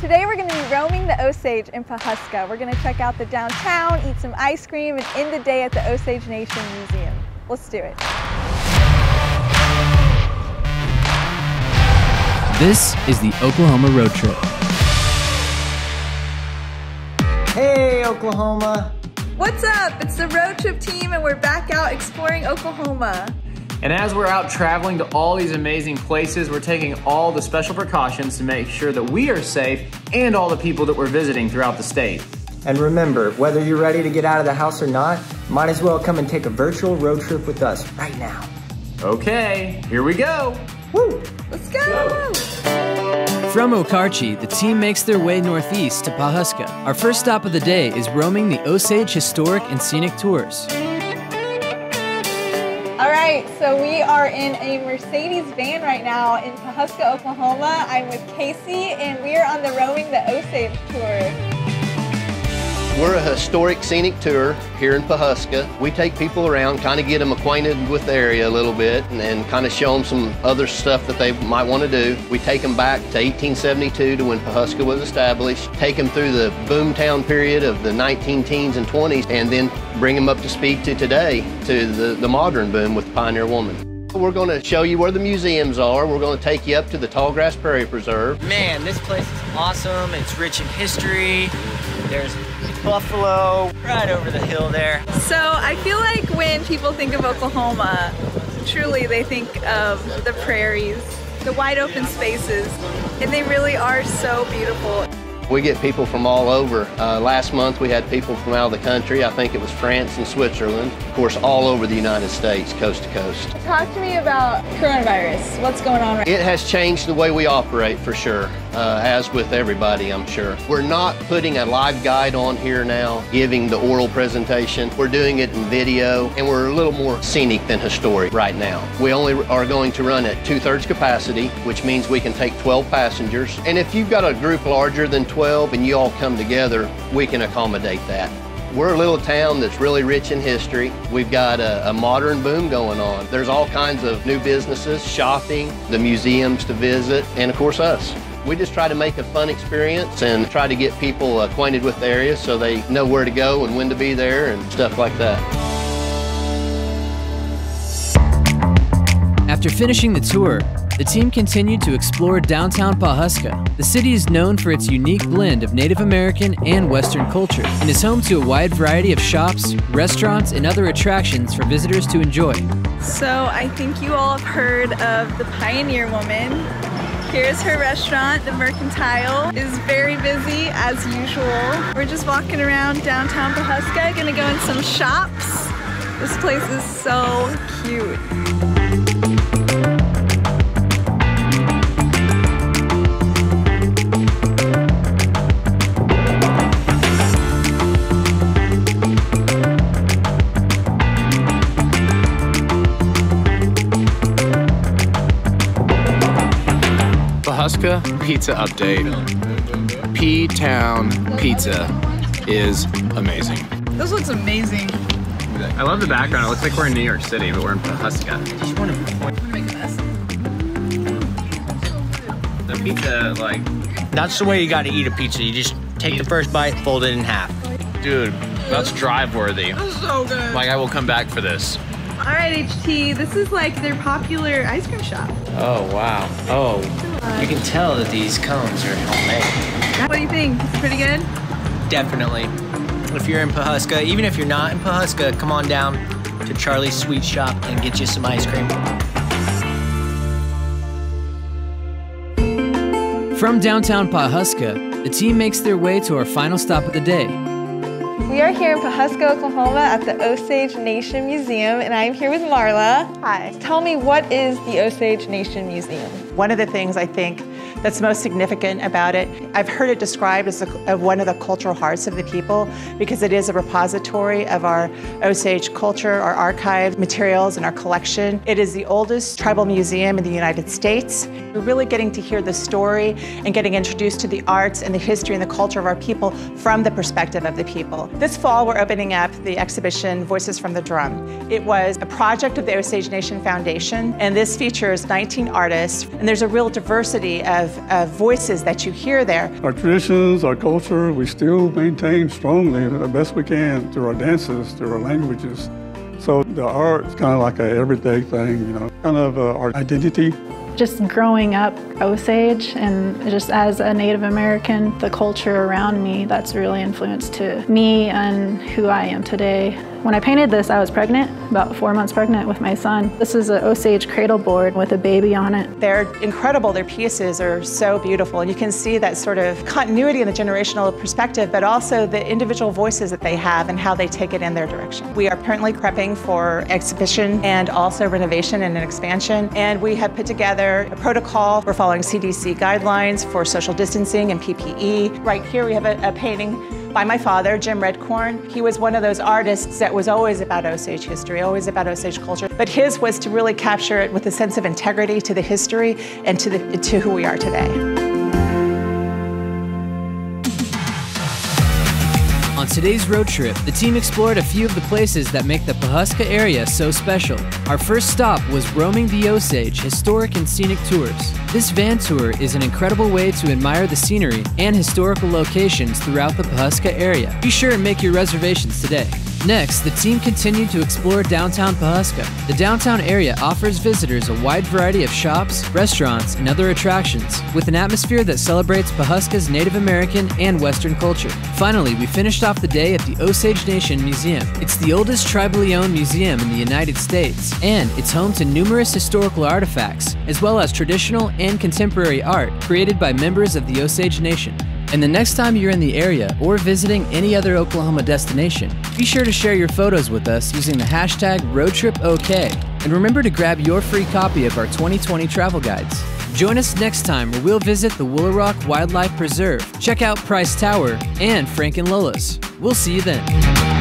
Today we're going to be roaming the Osage in Pawhuska. We're going to check out the downtown, eat some ice cream, and end the day at the Osage Nation Museum. Let's do it. This is the Oklahoma Road Trip. Hey, Oklahoma! What's up? It's the road trip team, and we're back out exploring Oklahoma. And as we're out traveling to all these amazing places, we're taking all the special precautions to make sure that we are safe and all the people that we're visiting throughout the state. And remember, whether you're ready to get out of the house or not, might as well come and take a virtual road trip with us right now. Okay, here we go. Woo! Let's go! From Okarche, the team makes their way northeast to Pawhuska. Our first stop of the day is roaming the Osage Historic and Scenic Tours. Right, so we are in a Mercedes van right now in Pawhuska, Oklahoma. I'm with Casey, and we are on the Roaming the Osage tour. We're a historic scenic tour here in Pawhuska. We take people around, kind of get them acquainted with the area a little bit and, and kind of show them some other stuff that they might want to do. We take them back to 1872 to when Pawhuska was established, take them through the boomtown period of the 19 teens and 20s, and then bring them up to speed to today, to the, the modern boom with Pioneer Woman. We're going to show you where the museums are. We're going to take you up to the Tallgrass Prairie Preserve. Man, this place is awesome. It's rich in history. There's buffalo right over the hill there. So I feel like when people think of Oklahoma, truly they think of the prairies, the wide open spaces, and they really are so beautiful. We get people from all over. Uh, last month we had people from out of the country. I think it was France and Switzerland. Of course, all over the United States, coast to coast. Talk to me about coronavirus. What's going on right It has changed the way we operate for sure, uh, as with everybody, I'm sure. We're not putting a live guide on here now, giving the oral presentation. We're doing it in video, and we're a little more scenic than historic right now. We only are going to run at two-thirds capacity, which means we can take 12 passengers. And if you've got a group larger than 12 and you all come together, we can accommodate that. We're a little town that's really rich in history. We've got a, a, modern boom going on. There's all kinds of new businesses, shopping, the museums to visit, and of course us. We just try to make a fun experience and try to get people acquainted with the area so they know where to go and when to be there and stuff like that. After finishing the tour, the team continued to explore downtown Pawhuska. The city is known for its unique blend of Native American and Western culture and is home to a wide variety of shops, restaurants, and other attractions for visitors to enjoy. So I think you all have heard of the Pioneer Woman. Here's her restaurant, the Mercantile, is very busy as usual. We're just walking around downtown Pawhuska, gonna go in some shops. This place is so cute. Pawhuska Pizza Update. P Town Pizza is amazing. This looks amazing. I love the background. It looks like we're in New York City, but we're in Pawhuska. The pizza, like... That's the way you gotta eat a pizza. You just take the first bite, fold it in half. Dude, that's drive worthy. So good. Like, I will come back for this. All right, HT, this is like their popular ice cream shop. Oh, wow. Oh, you can tell that these cones are homemade. What do you think? It's pretty good? Definitely. If you're in Pawhuska, even if you're not in Pawhuska, come on down to Charlie's Sweet Shop and get you some ice cream. From downtown Pawhuska, the team makes their way to our final stop of the day. We are here in Pawhuska, Oklahoma at the Osage Nation Museum, and I'm here with Marla. Hi. Tell me, what is the Osage Nation Museum? One of the things I think that's most significant about it, I've heard it described as a, one of the cultural hearts of the people because it is a repository of our Osage culture, our archive materials, and our collection. It is the oldest tribal museum in the United States. We're really getting to hear the story and getting introduced to the arts and the history and the culture of our people from the perspective of the people. This fall, we're opening up the exhibition Voices from the Drum. It was a project of the Osage Nation Foundation, and this features 19 artists, and there's a real diversity of of, voices that you hear there. Our traditions, our culture, we still maintain strongly the best we can through our dances, through our languages. So the art is kind of like an everyday thing, you know, kind of uh, our identity. Just growing up Osage and just as a Native American, the culture around me, that's really influenced to me and who I am today. When I painted this, I was pregnant, about four months pregnant with my son. This is an Osage cradle board with a baby on it. They're incredible. Their pieces are so beautiful. And you can see that sort of continuity in the generational perspective, but also the individual voices that they have and how they take it in their direction. We are currently prepping for exhibition and also renovation and an expansion. And we have put together a protocol. We're following CDC guidelines for social distancing and PPE. Right here we have a, a painting by my father, Jim Redcorn. He was one of those artists that was always about Osage history, always about Osage culture. But his was to really capture it with a sense of integrity to the history and to, the, to who we are today. Today's road trip, the team explored a few of the places that make the Pawhuska area so special. Our first stop was roaming the Osage Historic and Scenic Tours. This van tour is an incredible way to admire the scenery and historical locations throughout the Pawhuska area. Be sure and make your reservations today. Next, the team continued to explore downtown Pawhuska. The downtown area offers visitors a wide variety of shops, restaurants, and other attractions, with an atmosphere that celebrates Pawhuska's Native American and Western culture. Finally, we finished off the day at the Osage Nation Museum. It's the oldest tribally owned museum in the United States, and it's home to numerous historical artifacts, as well as traditional and contemporary art created by members of the Osage Nation. And the next time you're in the area or visiting any other Oklahoma destination, be sure to share your photos with us using the hashtag RoadTripOK. And remember to grab your free copy of our 2020 travel guides. Join us next time where we'll visit the Woolaroc Wildlife Preserve, check out Price Tower, and Frank and Lola's. We'll see you then.